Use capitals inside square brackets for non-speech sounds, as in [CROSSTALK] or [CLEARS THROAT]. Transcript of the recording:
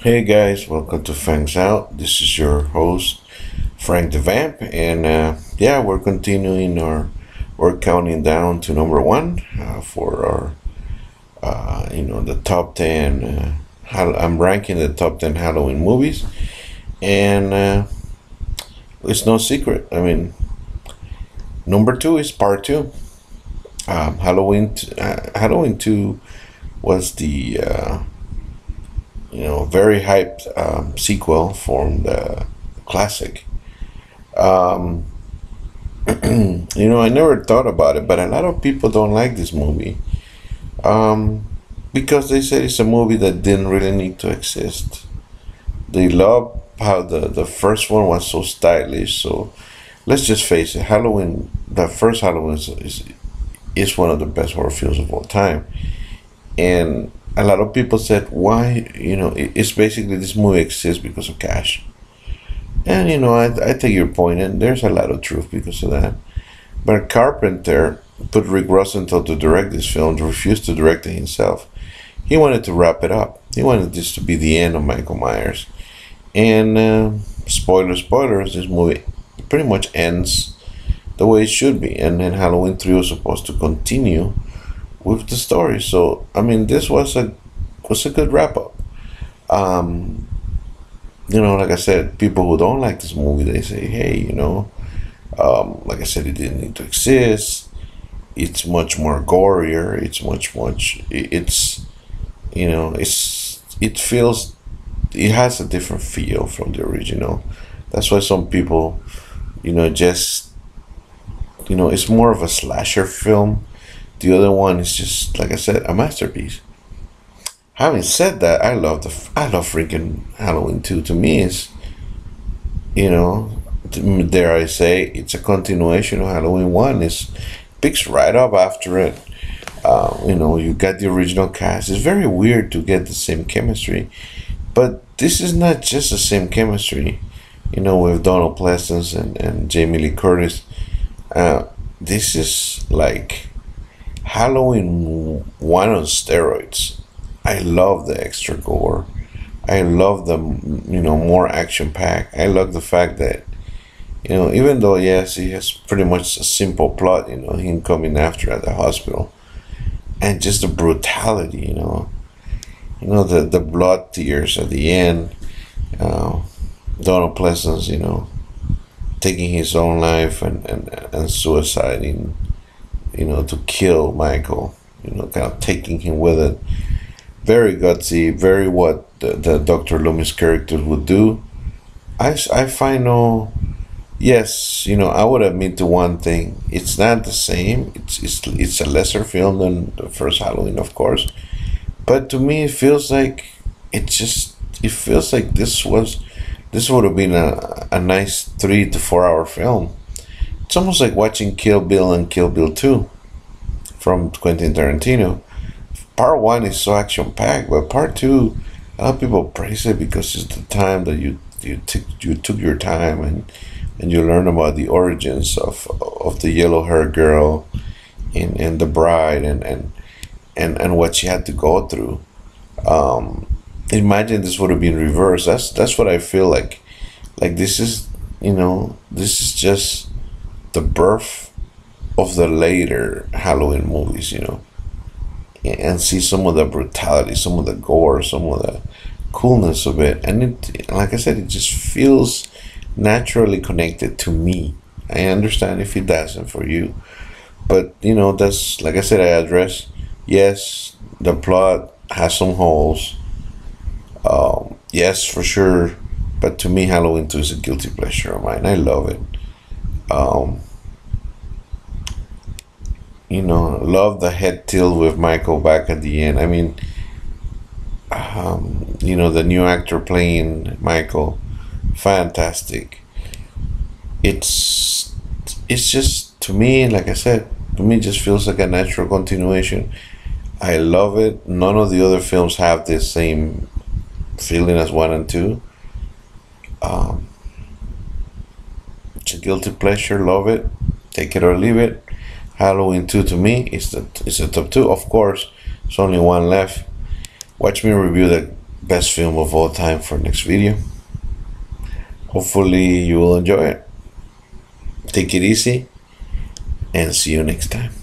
Hey guys, welcome to Fangs Out. This is your host, Frank the Vamp, and uh, yeah, we're continuing our, we're counting down to number one uh, for our, uh, you know, the top 10. Uh, I'm ranking the top 10 Halloween movies, and uh, it's no secret. I mean, number two is part two. Um, Halloween, t- uh, Halloween 2 was the. You know, very hyped um, sequel from the classic. Um, [CLEARS THROAT] you know, I never thought about it, but a lot of people don't like this movie um, because they said it's a movie that didn't really need to exist. They love how the, the first one was so stylish. So let's just face it, Halloween, the first Halloween is, is, is one of the best horror films of all time. And a lot of people said, why, you know, it's basically this movie exists because of cash. And, you know, I, I take your point, and there's a lot of truth because of that. But Carpenter put Rick Rosenthal to direct this film, refused to direct it himself. He wanted to wrap it up. He wanted this to be the end of Michael Myers. And, uh, spoiler, spoilers, this movie pretty much ends the way it should be. And then Halloween 3 was supposed to continue with the story. So I mean, this was a was a good wrap up. Um, you know, like I said, people who don't like this movie, they say, hey, you know, um, like I said, it didn't need to exist. It's much more gorier. It's much much. it- It's you know, it's it feels it has a different feel from the original. That's why some people, you know, just you know, it's more of a slasher film the other one is just like I said, a masterpiece. Having said that, I love the I love freaking Halloween two. To me, is you know, dare I say, it's a continuation of Halloween one. It's picks right up after it. Uh, you know, you got the original cast. It's very weird to get the same chemistry, but this is not just the same chemistry. You know, with Donald Pleasence and, and Jamie Lee Curtis. Uh, this is like Halloween one on steroids. I love the extra gore. I love the you know more action pack. I love the fact that you know even though yes he has pretty much a simple plot. You know him coming after at the hospital, and just the brutality. You know, you know the the blood tears at the end. Uh, Donald Pleasence, you know, taking his own life and and and suiciding you know, to kill Michael, you know, kind of taking him with it. Very gutsy, very what the, the Dr. Loomis character would do. I, I find no, yes, you know, I would admit to one thing. It's not the same. It's, it's, it's a lesser film than the first Halloween, of course. But to me, it feels like, it just, it feels like this was, this would have been a, a nice three to four hour film it's almost like watching Kill Bill and Kill Bill 2 from Quentin Tarantino. Part 1 is so action packed, but part 2, a lot of people praise it because it's the time that you you took you took your time and and you learn about the origins of of the yellow haired girl and, and the bride and, and and and what she had to go through. Um, imagine this would have been reversed. That's that's what I feel like. Like this is you know this is just the birth of the later Halloween movies, you know, and see some of the brutality, some of the gore, some of the coolness of it, and it, like I said, it just feels naturally connected to me. I understand if it doesn't for you, but you know, that's like I said, I address. Yes, the plot has some holes. Um, yes, for sure, but to me, Halloween Two is a guilty pleasure of mine. I love it. Um, you know, love the head tilt with Michael back at the end. I mean, um, you know, the new actor playing Michael, fantastic. It's it's just to me, like I said, to me, just feels like a natural continuation. I love it. None of the other films have this same feeling as one and two. Um, it's a guilty pleasure. Love it. Take it or leave it. Halloween two to me is the is the top two. Of course, there's only one left. Watch me review the best film of all time for next video. Hopefully you will enjoy it. Take it easy and see you next time.